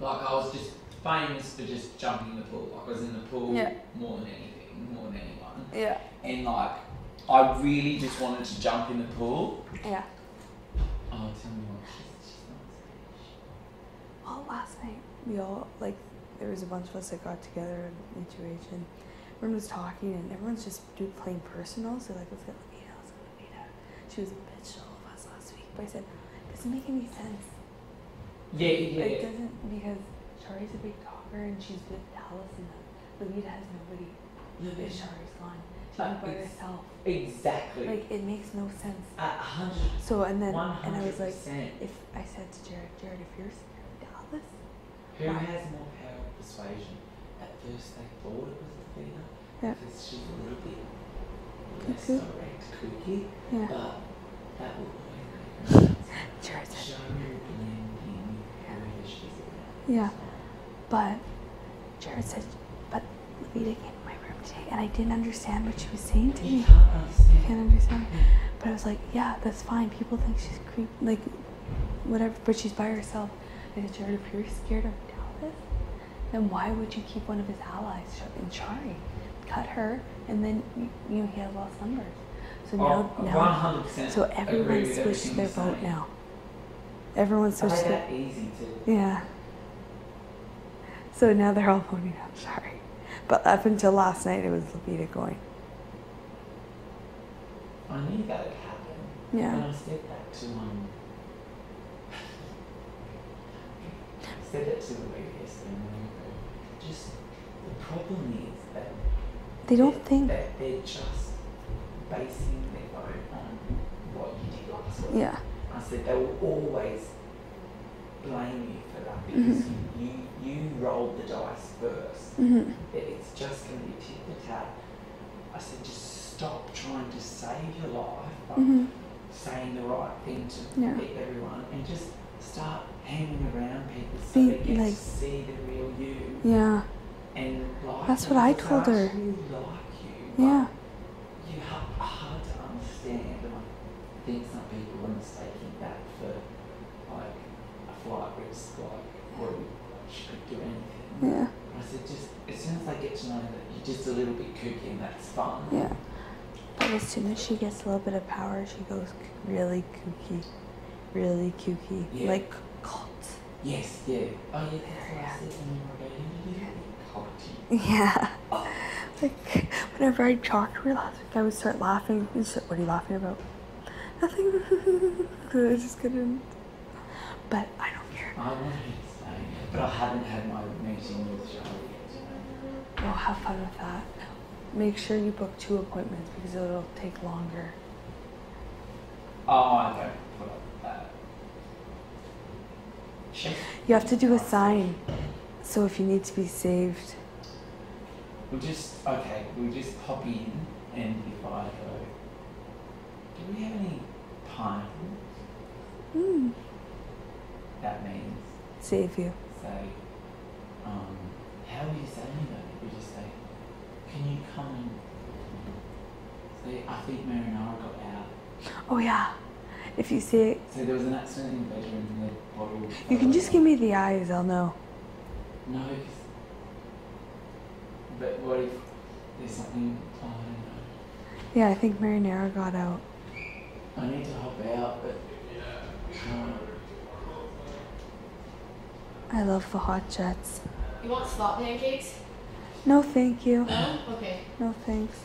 like I was just famous for just jumping in the pool. Like I was in the pool Yeah. more than anything, more than anyone. Yeah. And like I really just wanted to jump in the pool. Yeah. Oh, tell me what. She's, she's not Well, oh, last night we all like there was a bunch of us that got together in situation. Everyone was talking and everyone's just do playing personal. So like, let's get Loveita, let's get Loveita. She was a bitch to all of us last week, but I said, it doesn't make any sense. Yeah, yeah. It doesn't because Sharry's a big talker and she's with Dallas and Loveita has nobody. Yeah, Because but- Sharry's gone. She's uh, But by it's- herself. Exactly. Like it makes no sense. a hundred. So and then One and I was like, if I said to Jared, Jared, if you're scared of Dallas, Who has more power of persuasion? At first they thought it was Athena Yeah. because she's a little bit less direct, kooky, yeah. but that will Yeah. But Jared said, but Loveita came to my room today, and I didn't understand what she was saying to me. I can't understand. But I was like, yeah, that's fine. People think she's creep, like, whatever. But she's by herself. I said, Jared, if you're scared of Dallas, then why would you keep one of his allies in Sharry? Cut her, and then you, you know, he has lost numbers. So now, Oh, now, so everyone switched their vote now. Everyone switched their that easy to? Yeah. So now they're all voting out Sharry. But up until last night, it was Loveita going. I knew that would happen. Yeah. And I said that to um. I said that to the lady yesterday morning. but Just the problem is that They don't that- think. that they're just basing their vote on what you did last week. Yeah. I said they will always blame you for that because Mm-hmm. you, you you rolled the dice first. hmm It's just going to be tit for tat. I said just stop trying to save your life by hmm saying the right thing to Yeah. everyone and just start hanging around people so Be they get like- to see the real you Yeah. and like That's what I told her. like you Yeah. you have hard to understand and I think some people are that like risk like where she could do anything Yeah. I said just as soon as I get to know that you're just a little bit kooky and that's fun Yeah. But as soon as she gets a little bit of power, she goes really kooky. Really kooky. Yeah. Like cult. yes yeah oh yeah that's what I said when we you're a little bit culty Yeah. Oh. Like whenever I talked to her last week, I would start laughing. and she's like, What are you laughing about? Nothing. I just couldn't. But I don't. I wanted to say but I haven't had my meeting with Charlie yet Oh, have fun with that. Make sure you book two appointments because it'll take longer. oh I don't put up that She's- You have to do a sign. So if you need to be saved. We'll just okay. We'll just pop in, and if I go, do we have any pineapples? Hmm. That means Save you. say, um, how are you saying that? We just say, can you come and say, I think Marinara got out. Oh yeah. If you see it, So there was an accident in the bedroom, and the bottle. you can just give me the eyes. I'll know. No, 'cause- but what if there's something? Oh, I don't know. Yeah, I think Marinara got out. I need to hop out, but. Um, I love the hot jets. You want slot pancakes? No, thank you. No? Okay. No, thanks.